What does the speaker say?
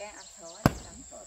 trang ăn thở tắm rồi